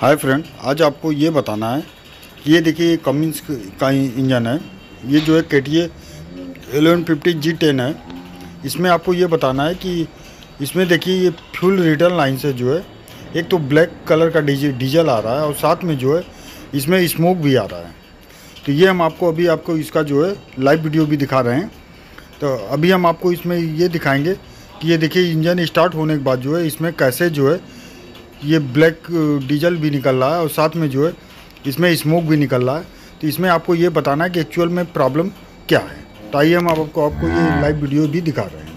Hi friend आज आपको ये बताना है कि ये देखिए कमिंस का इंजन है। ये जो है K T eleven fifty G ten है। इसमें आपको ये बताना है कि इसमें देखिए, ये फ्यूल रिटर्न लाइन से जो है। एक तो ब्लैक कलर का डीजल डीजल आ रहा है और साथ में जो है, इसमें स्मोक भी आ रहा है। तो ये हम आपको अभी आपको इसका जो है लाइव वीडियो भी दिखा रहे हैं। तो अभी हम आपको इसमें ये दिखाएँगे कि ये देखिए इंजन स्टार्ट होने के बाद जो है, इसमें कैसे जो है ये ब्लैक डीजल भी निकल रहा है और साथ में जो है, इसमें स्मोक भी निकल रहा है। तो इसमें आपको ये बताना है कि एक्चुअल में प्रॉब्लम क्या है। तो आइए हम आपको आपको ये लाइव वीडियो भी दिखा रहे हैं।